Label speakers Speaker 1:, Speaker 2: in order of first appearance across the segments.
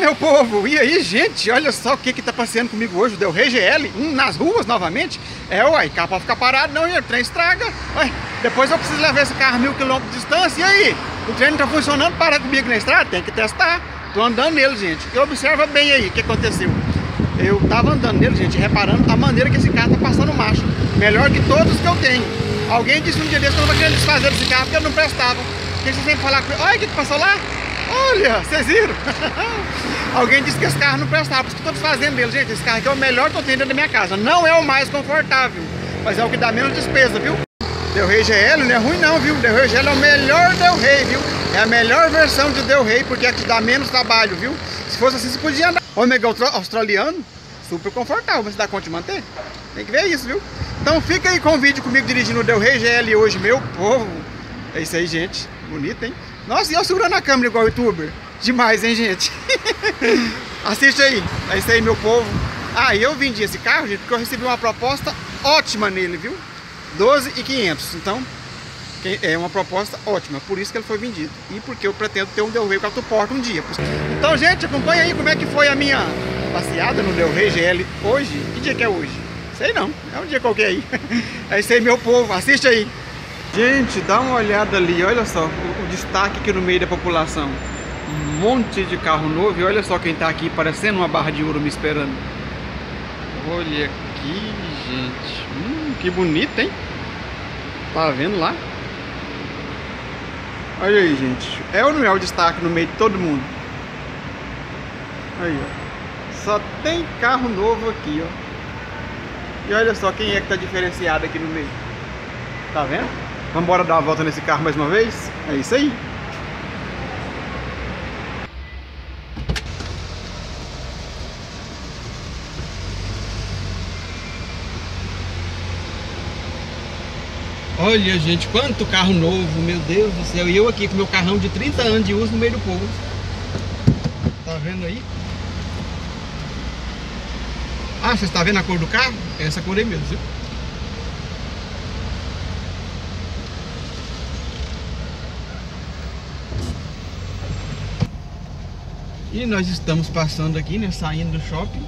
Speaker 1: meu povo! E aí, gente, olha só o que que tá passeando comigo hoje, o Del Rey GL, um nas ruas novamente. É, uai, carro pode ficar parado não, e o trem estraga. Depois eu preciso levar esse carro mil quilômetros de distância, e aí? O trem não tá funcionando, para comigo na estrada, tem que testar. Tô andando nele, gente. E observa bem aí o que aconteceu. Eu tava andando nele, gente, reparando a maneira que esse carro tá passando marcha. Melhor que todos que eu tenho. Alguém disse um dia desse que eu não querendo desfazer desse carro porque ele não prestava. Porque vocês têm que falar com ele, olha o que passou lá. Olha, vocês viram? Alguém disse que esse carro não prestava, por isso que eu estou desfazendo dele. Gente, esse carro aqui é o melhor que eu tenho dentro da minha casa. Não é o mais confortável, mas é o que dá menos despesa, viu? Del Rey GL não é ruim não, viu? Del Rey GL é o melhor Del Rey, viu? É a melhor versão de Del Rey, porque é que dá menos trabalho, viu? Se fosse assim, você podia andar. Ômega australiano, super confortável, mas dá conta de manter? Tem que ver isso, viu? Então fica aí com o vídeo comigo dirigindo o Del Rey GL hoje, meu povo. É isso aí, gente. Bonito, hein? Nossa, e eu segurando a câmera igual youtuber. Demais, hein, gente? Assiste aí. É isso aí, meu povo. Ah, eu vendi esse carro, gente, porque eu recebi uma proposta ótima nele, viu? 12,500. Então, é uma proposta ótima. Por isso que ele foi vendido. E porque eu pretendo ter um Del Rey Quatro Porta um dia. Então, gente, acompanha aí como é que foi a minha passeada no Del Rey GL hoje. Que dia que é hoje? Sei não. É um dia qualquer aí. É isso aí, meu povo. Assiste aí. Gente, dá uma olhada ali, olha só o, destaque aqui no meio da população. Um monte de carro novo e olha só quem tá aqui parecendo uma barra de ouro me esperando. Olha aqui, gente. Hum, que bonito, hein? Tá vendo lá? Olha aí, gente. É ou não é o destaque no meio de todo mundo? Aí, ó. Só tem carro novo aqui, ó. E olha só quem é que tá diferenciado aqui no meio. Tá vendo? Vamos embora dar uma volta nesse carro mais uma vez? É isso aí. Olha, gente, quanto carro novo, meu Deus do céu. E eu aqui com meu carrão de 30 anos de uso no meio do povo. Tá vendo aí? Ah, você está vendo a cor do carro? É essa cor aí mesmo, viu? E nós estamos passando aqui, né? Saindo do shopping.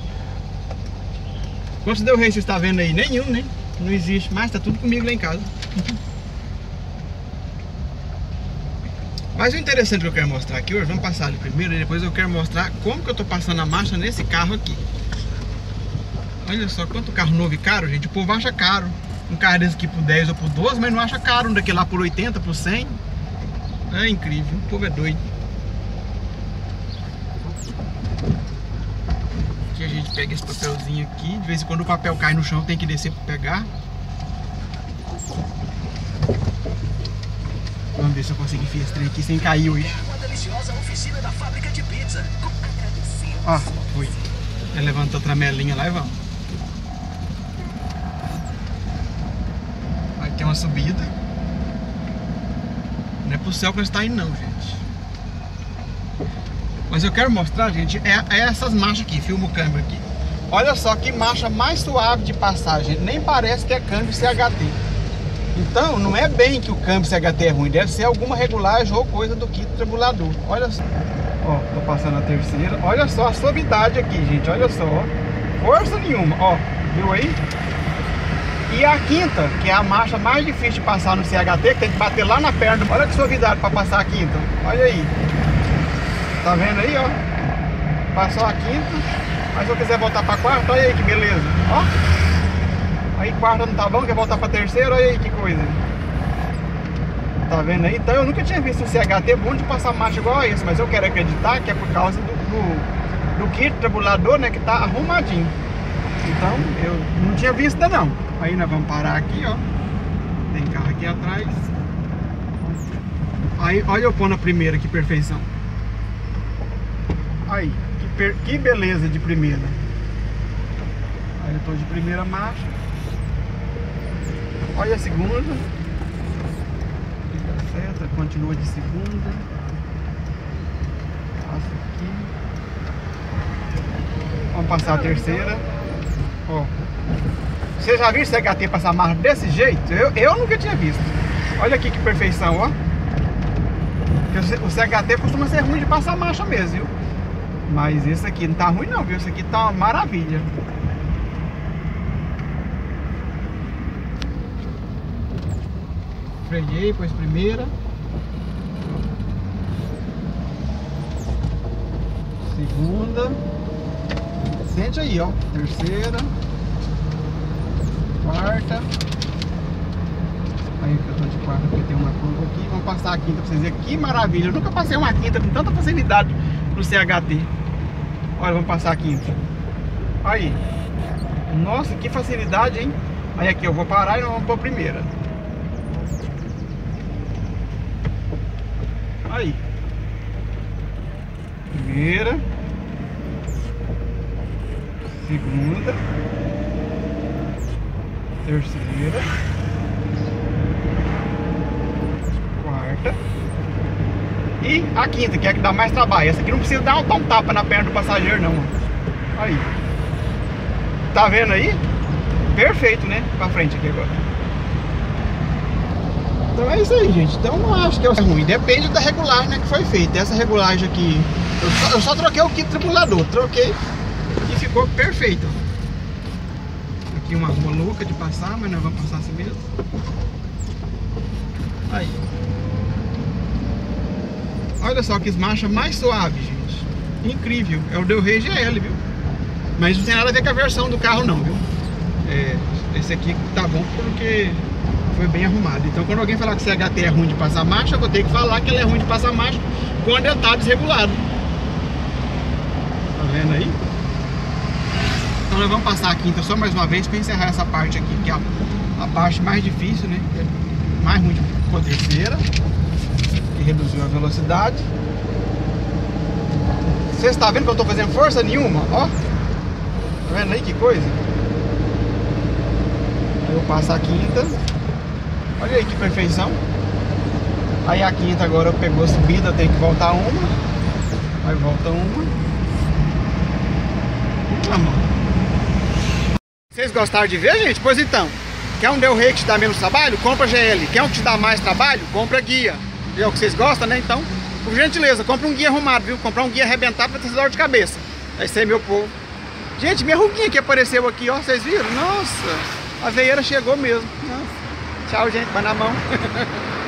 Speaker 1: Quantos deu rei você está vendo aí? Nenhum, né? Não existe mais, tá tudo comigo lá em casa. Mas o interessante que eu quero mostrar aqui hoje, vamos passar ali primeiro e depois eu quero mostrar como que eu tô passando a marcha nesse carro aqui. Olha só quanto carro novo e caro, gente. O povo acha caro. Um carro desse aqui por 10 ou por 12, mas não acha caro um daquele lá por 80, por 100. É incrível, o povo é doido. Aqui a gente pega esse papelzinho aqui. De vez em quando o papel cai no chão, tem que descer para pegar. Vamos ver se eu consigo enfiar esse trem aqui sem cair hoje. Ó, foi. Ele levantou outra melinha lá e vamos. Aí tem uma subida. Pro céu que está indo não, gente. Mas eu quero mostrar, gente, é, é essas marchas aqui, filma o câmbio aqui. Olha só que marcha mais suave de passagem, nem parece que é câmbio CHT. Então, não é bem que o câmbio CHT é ruim, deve ser alguma regulagem ou coisa do kit trebulador. Olha só. Ó, tô passando a terceira. Olha só a suavidade aqui, gente, olha só. Força nenhuma, ó, viu aí? E a quinta, que é a marcha mais difícil de passar no CHT, que tem que bater lá na perna. Olha que suavidade para passar a quinta. Olha aí. Tá vendo aí, ó? Passou a quinta. Mas se eu quiser voltar pra quarta, olha aí que beleza. Ó. Aí quarta não tá bom, quer voltar pra terceira, olha aí que coisa. Tá vendo aí? Então eu nunca tinha visto um CHT bom de passar marcha igual a esse, mas eu quero acreditar que é por causa do, do, do kit tabulador, né? Que tá arrumadinho. Então eu não tinha visto ainda não. Aí nós vamos parar aqui, ó. Tem carro aqui atrás. Aí olha eu pôr na primeira, que perfeição. Aí, que, per... que beleza de primeira. Aí eu tô de primeira marcha. Olha a segunda. Certo, continua de segunda. Passa aqui. Vamos passar a terceira. Você já viu CHT passar marcha desse jeito? Eu, eu nunca tinha visto. Olha aqui que perfeição, ó. O CHT costuma ser ruim de passar marcha mesmo, viu? Mas esse aqui não tá ruim não, viu? Esse aqui tá uma maravilha. Freiei, pôs primeira. Segunda. Sente aí, ó. Terceira. Quarta. Aí que eu tô de quarta porque tem uma curva aqui. Vamos passar a quinta pra vocês verem. Que maravilha. Eu nunca passei uma quinta com tanta facilidade no CHT. Olha, vamos passar a quinta. Aí. Nossa, que facilidade, hein? Aí aqui eu vou parar e nós vamos pra primeira. Aí. Primeira. Segunda. Terceira. Quarta. E a quinta, que é a que dá mais trabalho. Essa aqui não precisa dar um, um tapa na perna do passageiro, não. Aí. Tá vendo aí? Perfeito, né? Pra frente aqui agora. Então é isso aí, gente. Então não acho que é ruim. Depende da regulagem né, que foi feita. Essa regulagem aqui. Eu só, eu só troquei o kit tripulador. Troquei ficou perfeito. Aqui uma rua louca de passar, mas nós vamos passar assim mesmo. Aí. Olha só que marcha mais suave, gente. Incrível. É o Del Rey GL, viu? Mas não tem nada a ver com a versão do carro não, viu? É, esse aqui tá bom porque foi bem arrumado. Então quando alguém falar que o CHT é ruim de passar marcha, eu vou ter que falar que ele é ruim de passar marcha quando ele tá desregulado. Tá vendo aí? Então nós vamos passar a quinta só mais uma vez para encerrar essa parte aqui, que é a, a parte mais difícil, né? Mais ruim de com a terceira, que reduziu a velocidade. Vocês estão vendo que eu estou fazendo força nenhuma? Ó, tá vendo aí que coisa? Eu vou passar a quinta. Olha aí que perfeição. Aí a quinta agora pegou subida, tem que voltar uma. Aí volta uma. Vamos. Vocês gostaram de ver, gente? Pois então. Quer um Del Rey que te dá menos trabalho? Compra GL. Quer um que te dá mais trabalho? Compra guia. É o que vocês gostam, né? Então, por gentileza, compra um guia arrumado, viu? Comprar um guia arrebentado pra ter dor de cabeça. É isso aí, meu povo. Gente, minha ruguinha que apareceu aqui, ó. Vocês viram? Nossa, a veieira chegou mesmo. Nossa. Tchau, gente. Vai na mão.